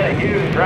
get a huge drop.